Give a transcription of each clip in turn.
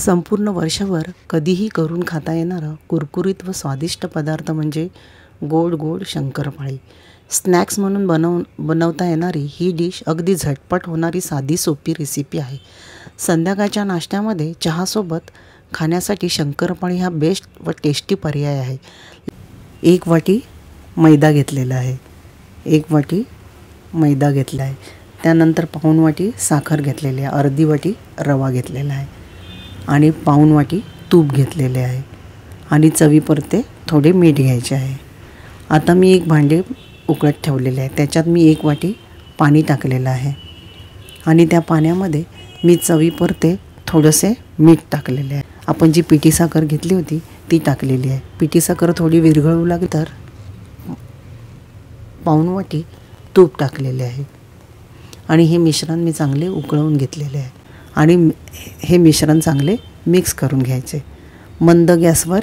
संपूर्ण वर्षभर कधीही करून खाता येणारं कुरकुरीत व स्वादिष्ट पदार्थ म्हणजे गोड गोड शंकरपाळी. स्नॅक्स म्हणून बनव बनवता येणारी ही डिश अगदी झटपट होणारी साधी सोपी रेसिपी आहे. संध्याकाळच्या नाश्त्यामध्ये चहासोबत खाण्यासाठी शंकरपाळी हा बेस्ट व टेस्टी पर्याय आहे. एक वाटी मैदा घेतलेला आहे. एक वाटी मैदा घेतला आहे. त्यानंतर पाऊण वाटी साखर घेतलेली आहे. अर्धी वाटी रवा घेतलेला आहे. आणि पाऊण वाटी तूप घेतलेले आहे. आणि चवीपुरते थोडे मीठ घ्यायचे आहे. आता मी एक भांडे उकळत ठेवलेले आहे. त्याच्यात मी एक वाटी पाणी टाकलेलं आहे. आणि त्या पाण्यामध्ये मी चवीपुरते थोडंसे मीठ टाकलेले आहे. आपण जी पिठी साखर घेतली होती ती टाकलेली आहे. पिठी साखर थोडी विरघळू लागली तर पाऊण वाटी तूप टाकलेले आहे. आणि हे मिश्रण मी चांगले उकळवून घेतलेले आहे. आणि हे मिश्रण चांगले मिक्स करून घ्यायचे. मंद गॅसवर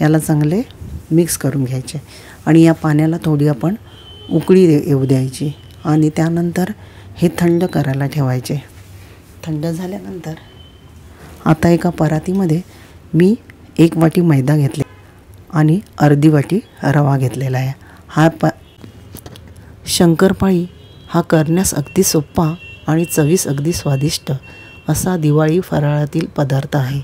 याला चांगले मिक्स करून घ्यायचे. आणि या पाण्याला थोडी आपण उकळी येऊ द्यायची. आणि त्यानंतर हे थंड करायला ठेवायचे. थंड झाल्यानंतर आता एका परातीमध्ये मी एक वाटी मैदा घेतले आणि अर्धी वाटी रवा घेतलेला आहे. हा प शंकरपाळी हा करण्यास अगदी सोपा आणि चवीस अगदी स्वादिष्ट असा दिवाळी फराळातील पदार्थ आहे.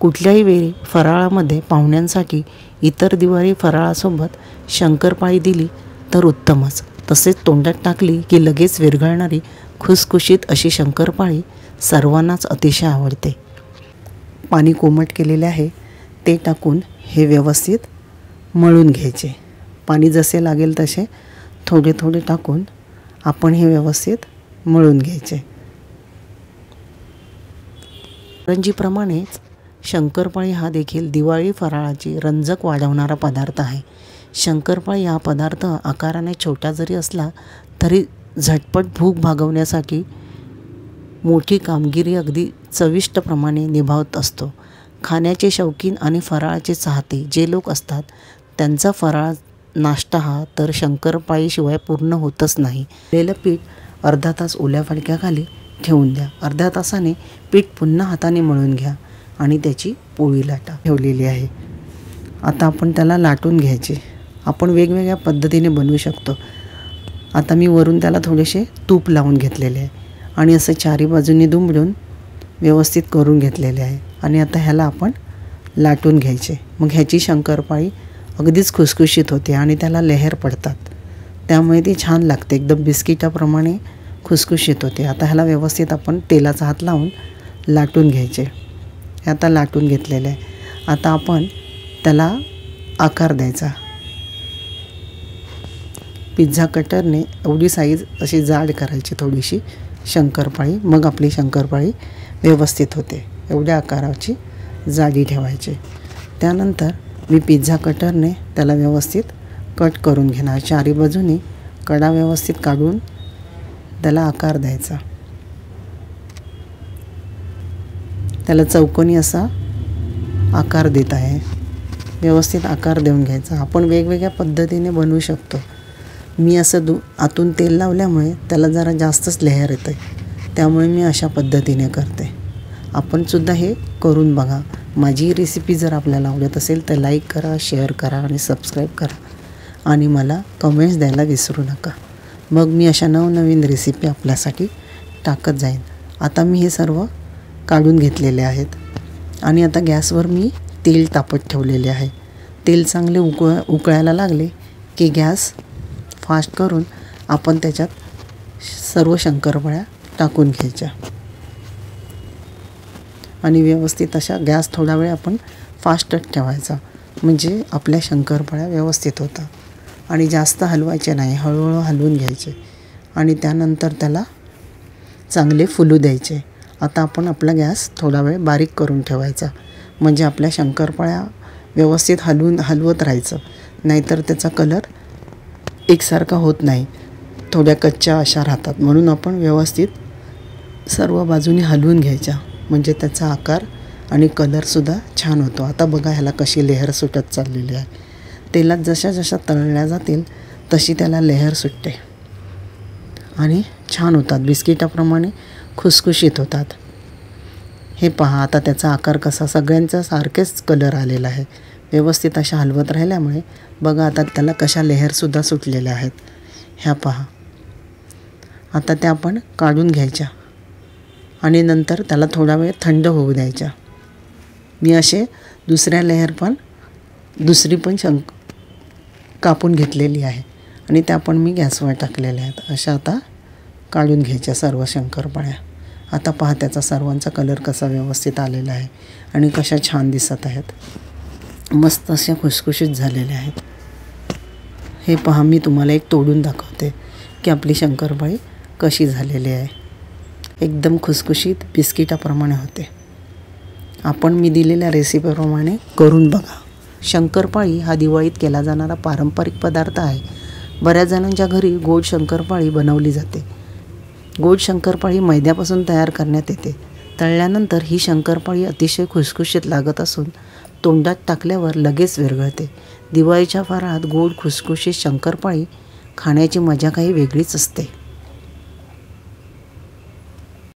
कुठल्याही वेळी फराळामध्ये पाहुण्यांसाठी इतर दिवाळी फराळासोबत शंकरपाळी दिली तर उत्तमच. तसेच तोंडात टाकली की लगेच विरघळणारी खुसखुशीत अशी शंकरपाळी सर्वांनाच अतिशय आवडते. पाणी कोमट केलेले आहे ते टाकून हे व्यवस्थित मळून घ्यायचे. पाणी जसे लागेल तसे थोडे थोडे टाकून आपण हे व्यवस्थित मळून घ्यायचे. रंजीप्रमाणेच शंकरपाळी हा देखील दिवाळी फराळाची रंजक वाढवणारा पदार्थ आहे. शंकरपाळी हा पदार्थ आकाराने छोटा जरी असला तरी झटपट भूक भागवण्यासाठी मोठी कामगिरी अगदी चविष्टप्रमाणे निभावत असतो. खाण्याचे शौकीन आणि फराळाचे चाहते जे लोक असतात त्यांचा फराळ नाश्ता हा तर शंकरपाळीशिवाय पूर्ण होतच नाही. लेलं पीठ अर्धा तास ओल्या फडक्याखाली ठेवून द्या. अर्ध्या तासाने पीठ पुन्हा हाताने मळून घ्या आणि त्याची पोळी लाटा ठेवलेली आहे. आता आपण त्याला लाटून घ्यायचे. आपण वेगवेगळ्या पद्धतीने बनवू शकतो. आता मी वरून त्याला थोडेसे तूप लावून घेतलेले आहे आणि असं चारी बाजूंनी दुमडून व्यवस्थित करून घेतलेले आहे. आणि आता ह्याला आपण लाटून घ्यायचे. मग ह्याची शंकरपाळी अगदीच खुसखुशीत होते आणि त्याला लेहर पडतात. त्यामुळे ती छान लागते. एकदम बिस्किटाप्रमाणे खुसखुशीत होते. आता ह्याला व्यवस्थित आपण तेलाचा हात लावून लाटून घ्यायचे. हे आता लाटून घेतलेलं आहे. आता आपण त्याला आकार द्यायचा. पिझ्झा कटरने एवढी साईज अशी जाड करायची थोडीशी शंकरपाळी. मग आपली शंकरपाळी व्यवस्थित होते. एवढ्या आकाराची जाडी ठेवायची. त्यानंतर मी पिझ्झा कटरने त्याला व्यवस्थित कट करून घेणार. चारी बाजूनी कडा व्यवस्थित काढून त्याला आकार द्यायचा. त्याला चौकोनी असा आकार देत आहे. व्यवस्थित आकार देऊन घ्यायचा. आपण वेगवेगळ्या पद्धतीने बनवू शकतो. मी असं दु आतून तेल लावल्यामुळे त्याला जरा जास्तच लेहर येतं आहे त्यामुळे मी अशा पद्धतीने करते. आपणसुद्धा हे करून बघा. माझी रेसिपी जर आपल्याला आवडत असेल तर लाईक करा शेअर करा आणि सबस्क्राईब करा. आणि मला कमेंट्स द्यायला विसरू नका. मग मी अशा नवनवीन रेसिपी आपल्यासाठी टाकत जाईन. आता मी हे सर्व काढून घेतलेले आहेत. आणि आता गॅसवर मी तेल तापत ठेवलेले आहे. तेल चांगले उकळ उकळायला लागले की गॅस फास्ट करून आपण त्याच्यात सर्व शंकरपाळ्या टाकून घ्यायच्या. आणि व्यवस्थित अशा गॅस थोडा वेळ आपण फास्टच ठेवायचा. म्हणजे आपल्या शंकरपाळ्या व्यवस्थित होतात. आणि जास्त हलवायचे नाही हळूहळू हलवून घ्यायचे. आणि त्यानंतर त्याला चांगले फुलू द्यायचे. आता आपण आपला गॅस थोडा वेळ बारीक करून ठेवायचा. म्हणजे आपल्या शंकरपाळ्या व्यवस्थित हलवून हलवत राहायचं. नाहीतर त्याचा कलर एकसारखा होत नाही. थोड्या कच्च्या अशा राहतात. म्हणून आपण व्यवस्थित सर्व बाजूनी हलवून घ्यायच्या. म्हणजे त्याचा आकार आणि कलरसुद्धा छान होतो. आता बघा ह्याला कशी लेहर सुटत चाललेली आहे. तेलात जशा जशा तळल्या जातील तशी त्याला लेहर सुटते. आणि छान होतात. बिस्किटाप्रमाणे खुसखुशीत होतात. हे पहा आता त्याचा आकार कसा? सगळ्यांचा सारखेच कलर आलेला आहे. व्यवस्थित अशा हलवत राहिल्यामुळे बघा आता त्याला कशा लेहरसुद्धा सुटलेल्या आहेत. ह्या पहा. आता त्या आपण काढून घ्यायच्या. आणि नंतर त्याला थोडा वेळ थंड होऊ द्यायच्या मी असे दुसऱ्या लेहर पण दुसरी पण शंक कापून घेतलेली आहे. आणि त्या पण मी गॅसवर टाकलेल्या आहेत. अशा आता काढून घ्यायच्या सर्व शंकरपाळ्या. आता पहा त्याचा सर्वांचा कलर कसा व्यवस्थित आलेला आहे. आणि कशा छान दिसत आहेत. मस्त अशा खुशखुशीत झालेल्या आहेत. हे पहा मी तुम्हाला एक तोडून दाखवते की आपली शंकरपाळी कशी झालेली आहे. एकदम खुसखुशीत बिस्किटाप्रमाणे होते. आपण मी दिलेल्या रेसिपीप्रमाणे करून बघा. शंकरपाळी हा दिवाळीत केला जाणारा पारंपरिक पदार्थ आहे. बऱ्याच जणांच्या घरी गोड शंकरपाळी बनवली जाते. गोड शंकरपाळी मैद्यापासून तयार करण्यात येते. तळल्यानंतर ही शंकरपाळी अतिशय खुसखुशीत लागत असून तोंडात टाकल्यावर लगेच विरघळते. दिवाळीच्या फराळात गोड खुसखुशीत शंकरपाळी खाण्याची मजा काही वेगळीच असते.